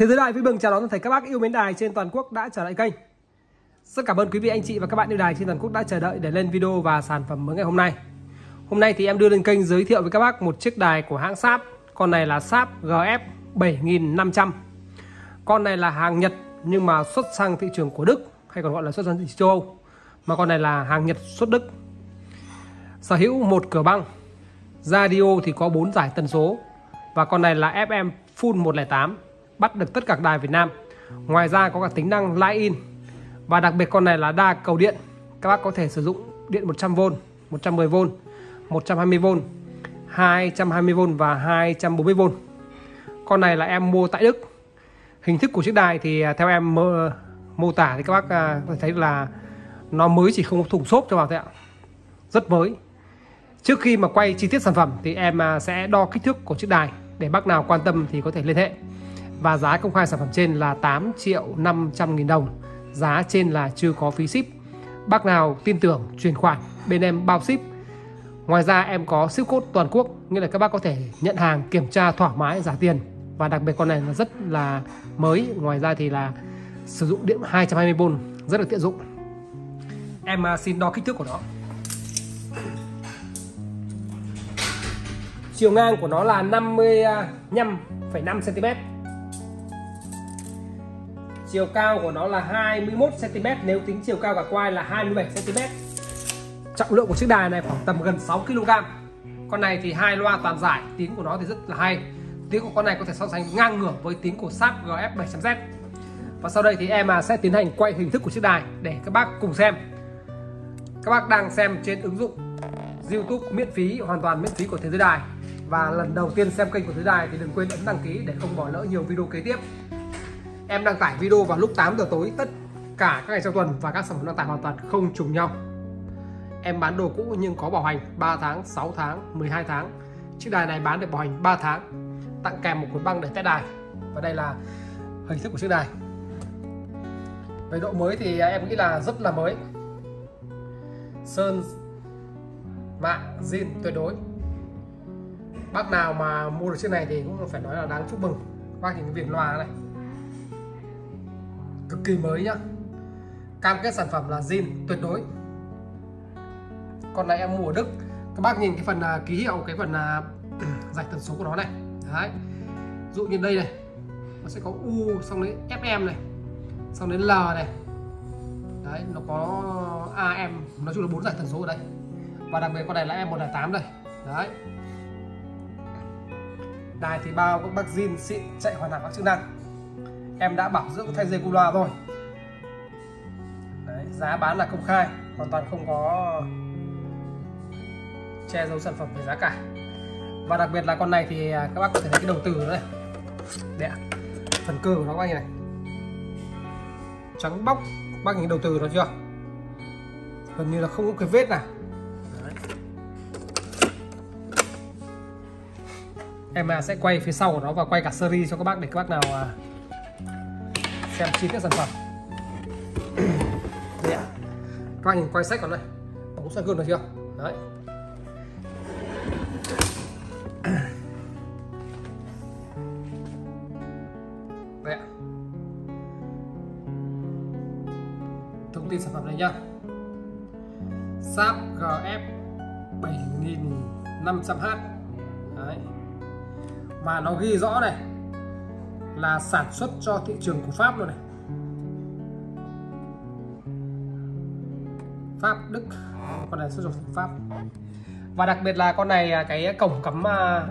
Thế giới đài vui mừng chào đón toàn thể các bác yêu mến đài trên toàn quốc đã trở lại kênh. Rất cảm ơn quý vị, anh chị và các bạn yêu đài trên toàn quốc đã chờ đợi để lên video và sản phẩm mới ngày hôm nay. Hôm nay thì em đưa lên kênh giới thiệu với các bác một chiếc đài của hãng Sáp. Con này là Sáp GF 7500. Con này là hàng Nhật nhưng mà xuất sang thị trường của Đức, hay còn gọi là xuất sang thị trường châu Âu. Mà con này là hàng Nhật xuất Đức. Sở hữu một cửa băng. Radio thì có 4 giải tần số và con này là FM Full 108 bắt được tất cả đài Việt Nam. Ngoài ra có cả tính năng line in và đặc biệt con này là đa cầu điện. Các bác có thể sử dụng điện 100V, 110V, 120V, 220V và 240V. Con này là em mua tại Đức. Hình thức của chiếc đài thì à, theo em mô, mô tả thì các bác à, có thấy là nó mới chỉ không có thùng xốp cho vào thôi ạ. Rất mới. Trước khi mà quay chi tiết sản phẩm thì em à, sẽ đo kích thước của chiếc đài để bác nào quan tâm thì có thể liên hệ và giá công khai sản phẩm trên là 8 triệu 500 nghìn đồng. Giá trên là chưa có phí ship. Bác nào tin tưởng chuyển khoản bên em bao ship. Ngoài ra em có ship code toàn quốc nghĩa là các bác có thể nhận hàng kiểm tra thoải mái trả tiền. Và đặc biệt con này là rất là mới ngoài ra thì là sử dụng điện 220V rất là tiện dụng. Em à, xin đo kích thước của nó. Chiều ngang của nó là 55,5 cm chiều cao của nó là 21 cm nếu tính chiều cao cả quai là 27 cm trọng lượng của chiếc đài này khoảng tầm gần 6 kg con này thì hai loa toàn giải, tiếng của nó thì rất là hay. Tiếng của con này có thể so sánh ngang ngửa với tiếng của Sharp GF 700Z và sau đây thì em à, sẽ tiến hành quay hình thức của chiếc đài để các bác cùng xem. Các bác đang xem trên ứng dụng YouTube miễn phí, hoàn toàn miễn phí của Thế giới đài. Và lần đầu tiên xem kênh của Thế giới đài thì đừng quên ấn đăng ký để không bỏ lỡ nhiều video kế tiếp. Em đăng tải video vào lúc 8 giờ tối tất cả các ngày trong tuần và các sản phẩm đăng tải hoàn toàn không trùng nhau. Em bán đồ cũ nhưng có bảo hành 3 tháng, 6 tháng, 12 tháng. Chiếc đài này bán được bảo hành 3 tháng. Tặng kèm một cuốn băng để test đài. Và đây là hình thức của chiếc đài. Về độ mới thì em nghĩ là rất là mới. Sơn mạng zin tuyệt đối. Bác nào mà mua được chiếc này thì cũng phải nói là đáng chúc mừng. Bác nhìn cái viền loa này cực kỳ mới nhá. Cam kết sản phẩm là zin tuyệt đối. Con này em mua ở Đức. Các bác nhìn cái phần uh, ký hiệu cái phần à, uh, rạch tần số của nó này. Đấy. Dụ như đây này. Nó sẽ có U xong đến FM này. Xong đến L này. Đấy nó có AM nói chung là bốn giải tần số ở đây. Và đặc biệt con này là em 108 đây. Đấy. Đài thì bao các bác zin xịn chạy hoàn hảo các chức năng em đã bảo dưỡng thay dây cu loa rồi. Đấy, giá bán là công khai hoàn toàn không có che giấu sản phẩm về giá cả. Và đặc biệt là con này thì à, các bác có thể thấy cái đầu từ nữa này đẹp phần cơ của nó các anh này. Trắng bóc bác nhìn đầu từ nó chưa? Gần như là không có cái vết nào. Đấy. em à, sẽ quay phía sau của nó và quay cả series cho các bác để các bác nào à, xem chi tiết sản phẩm. Đây ạ. Các bạn nhìn quay sách còn đây. Bóng xoay gương được chưa? Đấy. Đây ạ. Thông tin sản phẩm này nhá. Sáp GF 7500H đấy. Mà nó ghi rõ này là sản xuất cho thị trường của Pháp luôn này. Pháp, Đức, con này xuất khẩu Pháp. Và đặc biệt là con này à, cái cổng cắm à,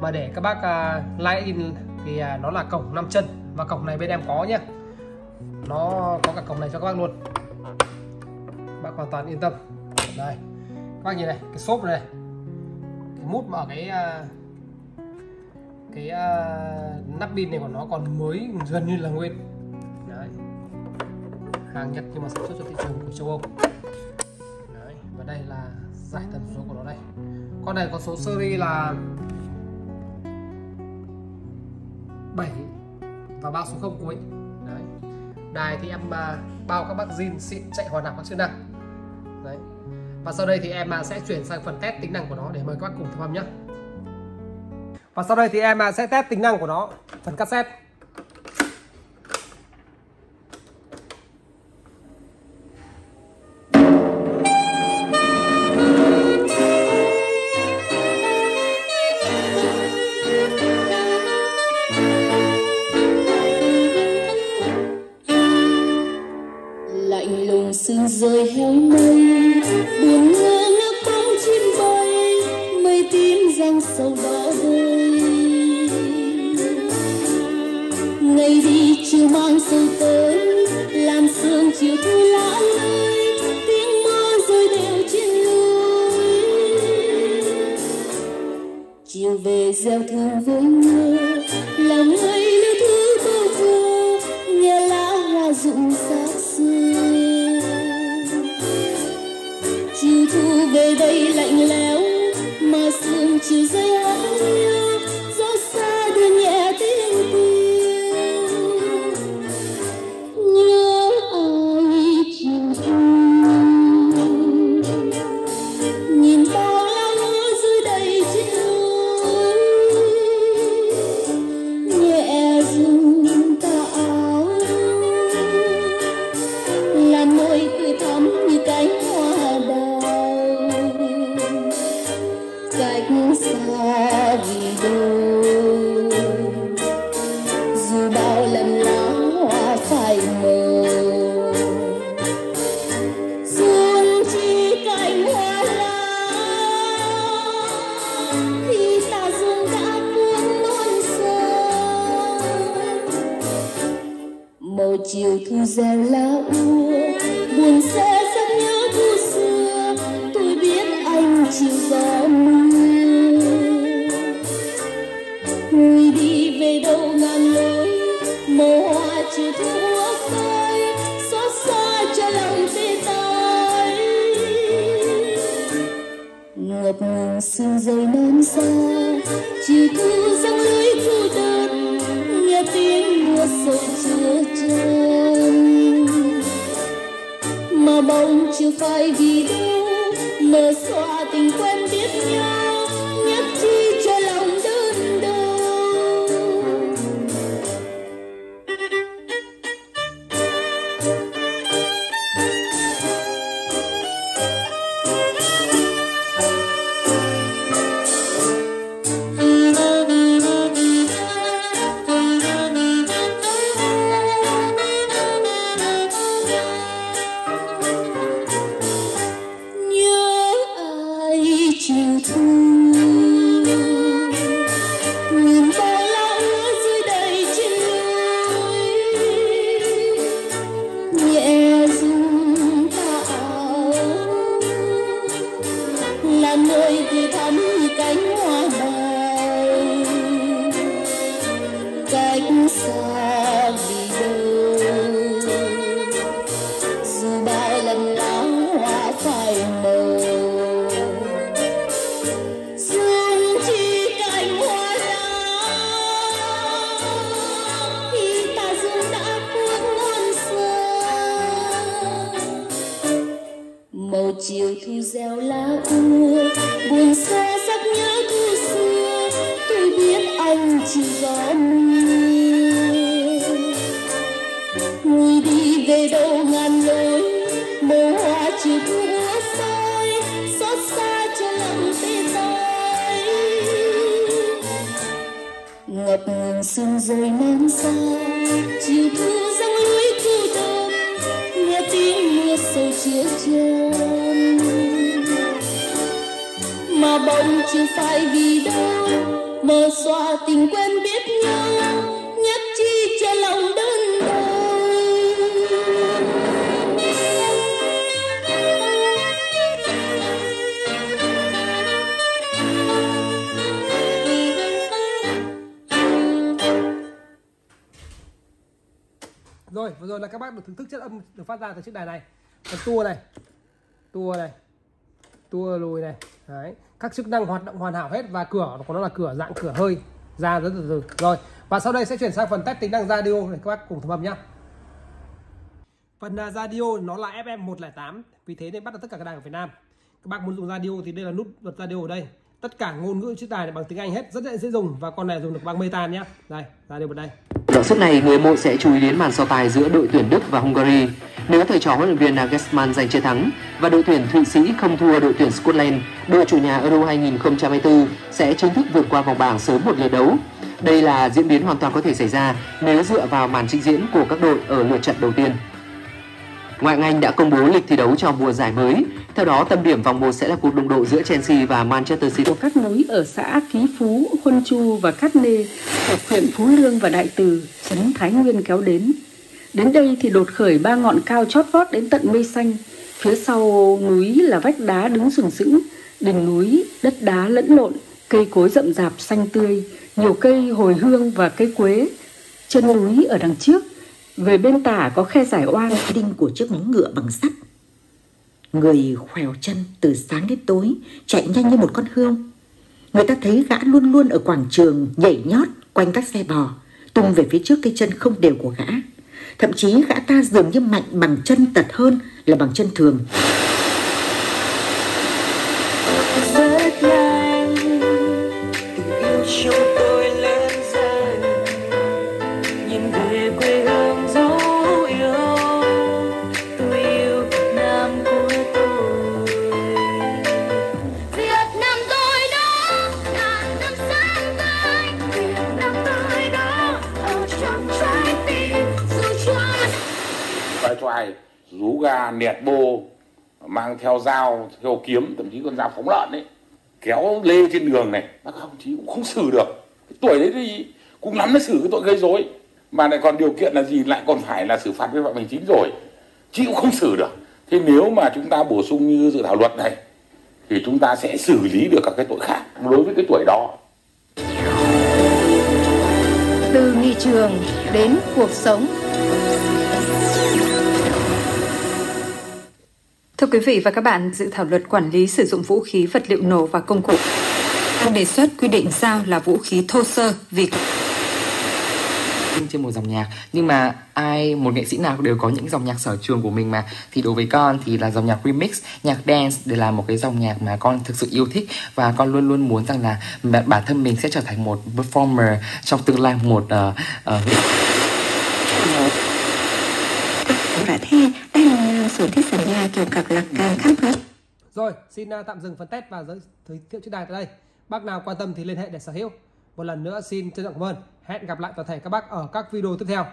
mà để các bác à, like in thì nó là cổng 5 chân. Và cổng này bên em có nhé nó có cả cổng này cho các bác luôn. Bác hoàn toàn yên tâm. Đây, các bác nhìn này, cái xốp này cái mút mà ở cái cái uh, nắp pin này của nó còn mới gần như là nguyên. Đấy. Hàng nhật nhưng mà sản xuất cho thị trường của châu âu. Đấy và đây là giải tần số của nó đây. Con này có số series là 7 và bao số 0 cuối đấy. Đài thì em uh, bao các bác zin xịn chạy hoàn hảo các chức năng. Đấy. Và sau đây thì em uh, sẽ chuyển sang phần test tính năng của nó để mời các bác cùng tham âm nhé và sau đây thì em à, sẽ test tính năng của nó phần cassette chiều chiều thu gieo lá úa buồn xa rất nhớ thu xưa. Tôi biết anh chiều gió mưa người đi về đâu ngàn lối mồ hoa chiều thu hoa rơi xót xa cho lòng tê tái ngập ngừng sương rơi non xa chiều thu răng lưới thu đơn, nghe tiếng sầu chưa chân mà mong chưa phải vì đâu mờ xóa tình quen người đi về đâu ngàn lối màu hoa chỉ thu soi xót xa cho lòng tê dại ngập ngừng sương rơi non xa chiều thu răng lưới thu đông, nghe tiếng mưa sâu chia chân mà bóng chưa phải vì đâu mờ xóa tình quen biết nhau. Các bác được thưởng thức chất âm được phát ra từ chiếc đài này. Còn tua này, tua này, tua lùi này. Đấy, các chức năng hoạt động hoàn hảo hết và cửa của nó là cửa dạng cửa hơi ra rất từ từ. Rồi, và sau đây sẽ chuyển sang phần test tính năng radio để các bác cùng thẩm âm nhá. Phần à, radio nó là FM 108, vì thế nên bắt được tất cả các đài ở Việt Nam. Các bác muốn dùng radio thì đây là nút bật radio ở đây. Tất cả ngôn ngữ chữ đài này bằng tiếng Anh hết, rất dễ dễ dùng và con này dùng được bằng metan nhé. Đây, ra đây bật đây. Ở suất này, người mộ sẽ chú ý đến màn so tài giữa đội tuyển Đức và Hungary. Nếu thầy trò huấn luyện viên Nagelsmann giành chiến thắng và đội tuyển Thụy Sĩ không thua đội tuyển Scotland, đội chủ nhà Euro 2024 sẽ chính thức vượt qua vòng bảng sớm một lượt đấu. Đây là diễn biến hoàn toàn có thể xảy ra nếu dựa vào màn trình diễn của các đội ở lượt trận đầu tiên. Ngoại hạng Anh đã công bố lịch thi đấu cho mùa giải mới. Theo đó, tâm điểm vòng 1 sẽ là cuộc đụng độ giữa Chelsea và Manchester City. của các núi ở xã Phí Phú, Huân Chu và Cát Nê thuộc huyện Phú Lương và Đại Từ, trấn Thái Nguyên kéo đến. Đến đây thì đột khởi ba ngọn cao chót vót đến tận mây xanh. Phía sau núi là vách đá đứng sừng sững, đỉnh núi, đất đá lẫn lộn, cây cối rậm rạp xanh tươi, nhiều cây hồi hương và cây quế. Chân núi ở đằng trước, về bên tả có khe giải oan, đinh của chiếc móng ngựa bằng sắt. Người khèo chân từ sáng đến tối, chạy nhanh như một con hươu. Người ta thấy gã luôn luôn ở quảng trường nhảy nhót quanh các xe bò, tung về phía trước cây chân không đều của gã. Thậm chí gã ta dường như mạnh bằng chân tật hơn là bằng chân thường. rất nhanh tình yêu trong tôi rú ga nẹt bô, mang theo dao, theo kiếm, thậm chí con dao phóng lợn ấy, kéo lê trên đường này. Các ông chí cũng không xử được. Cái tuổi đấy thì cũng lắm nó xử cái tội gây rối. Mà lại còn điều kiện là gì, lại còn phải là xử phạt vi phạm hành chính rồi. Chứ cũng không xử được. Thế nếu mà chúng ta bổ sung như dự thảo luật này, thì chúng ta sẽ xử lý được các cái tội khác đối với cái tuổi đó. Từ nghị trường đến cuộc sống. Thưa quý vị và các bạn, dự thảo luật quản lý sử dụng vũ khí, vật liệu nổ và công cụ đang đề xuất quy định dao là vũ khí thô sơ vì trên một dòng nhạc nhưng mà ai một nghệ sĩ nào đều có những dòng nhạc sở trường của mình mà. Thì đối với con thì là dòng nhạc remix nhạc dance để là một cái dòng nhạc mà con thực sự yêu thích và con luôn luôn muốn rằng là bản bản thân mình sẽ trở thành một performer trong tương lai một uh, uh, Đã thế đang ra cặp lạc càng khác hết. Rồi, xin à, tạm dừng phần test và giới thiệu chiếc đài tại đây. Bác nào quan tâm thì liên hệ để sở hữu. Một lần nữa xin trân trọng cảm ơn. Hẹn gặp lại toàn thể các bác ở các video tiếp theo.